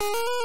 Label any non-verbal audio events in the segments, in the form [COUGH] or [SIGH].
you [LAUGHS]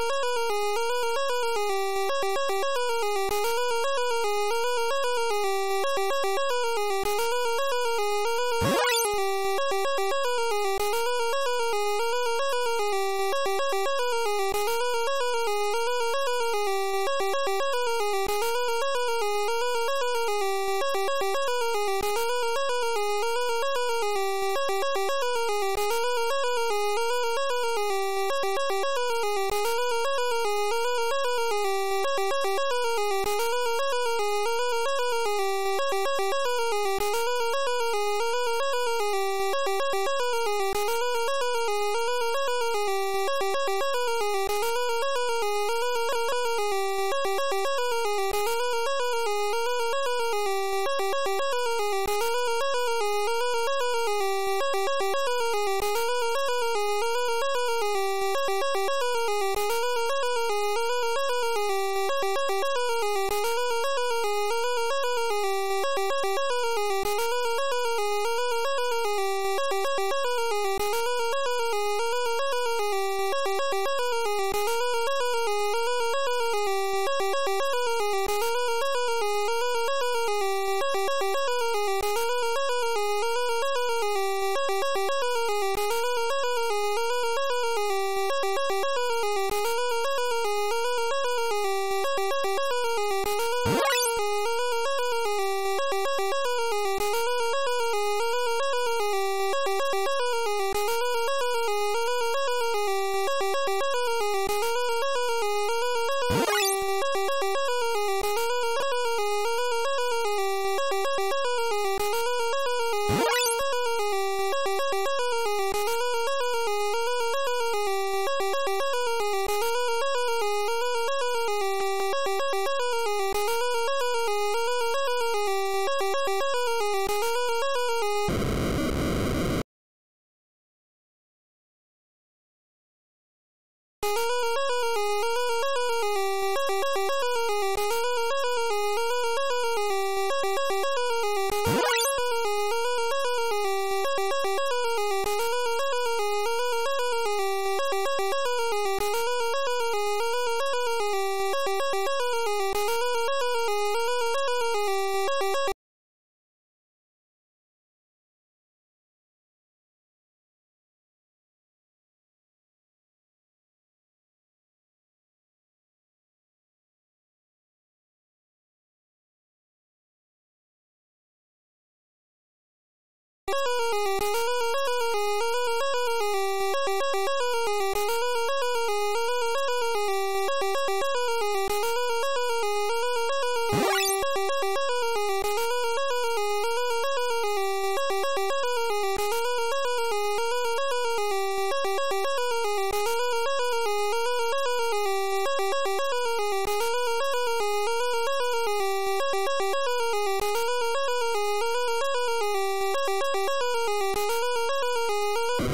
you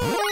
Woo!